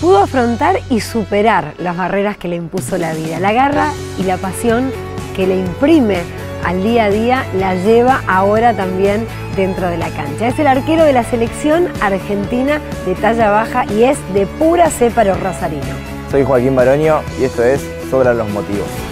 pudo afrontar y superar las barreras que le impuso la vida. La garra y la pasión que le imprime al día a día la lleva ahora también dentro de la cancha. Es el arquero de la selección argentina de talla baja y es de pura cepa rosarino. Soy Joaquín Baroño y esto es Sobran los Motivos.